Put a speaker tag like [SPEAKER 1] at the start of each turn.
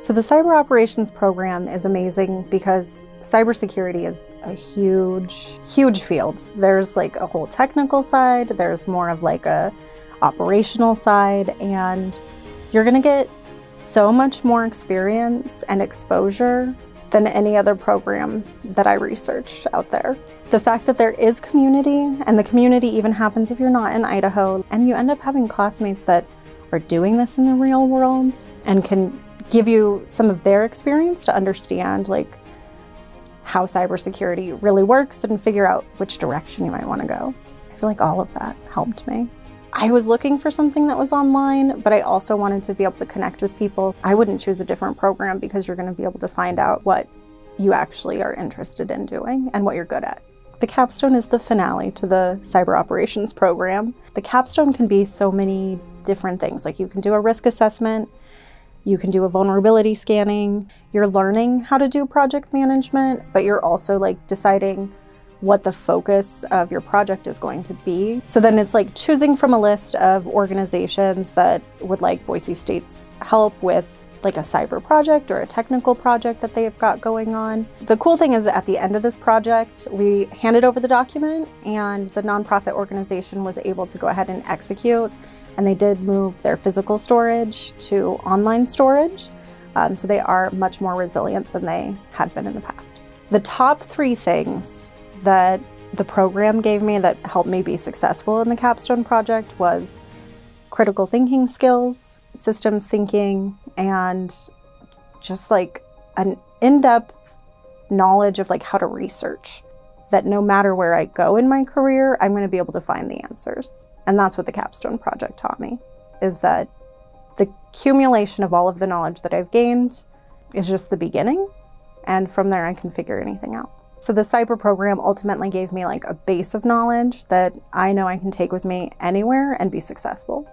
[SPEAKER 1] So the cyber operations program is amazing because cybersecurity is a huge, huge field. There's like a whole technical side, there's more of like a operational side, and you're gonna get so much more experience and exposure than any other program that I researched out there. The fact that there is community, and the community even happens if you're not in Idaho, and you end up having classmates that are doing this in the real world and can give you some of their experience to understand like how cybersecurity really works and figure out which direction you might want to go. I feel like all of that helped me. I was looking for something that was online, but I also wanted to be able to connect with people. I wouldn't choose a different program because you're going to be able to find out what you actually are interested in doing and what you're good at. The capstone is the finale to the cyber operations program. The capstone can be so many different things. Like you can do a risk assessment, you can do a vulnerability scanning, you're learning how to do project management, but you're also like deciding what the focus of your project is going to be. So then it's like choosing from a list of organizations that would like Boise State's help with like a cyber project or a technical project that they've got going on. The cool thing is at the end of this project, we handed over the document and the nonprofit organization was able to go ahead and execute and they did move their physical storage to online storage. Um, so they are much more resilient than they had been in the past. The top three things that the program gave me that helped me be successful in the capstone project was critical thinking skills, systems thinking, and just like an in-depth knowledge of like how to research that no matter where I go in my career, I'm going to be able to find the answers. And that's what the capstone project taught me is that the accumulation of all of the knowledge that I've gained is just the beginning and from there I can figure anything out. So the cyber program ultimately gave me like a base of knowledge that I know I can take with me anywhere and be successful.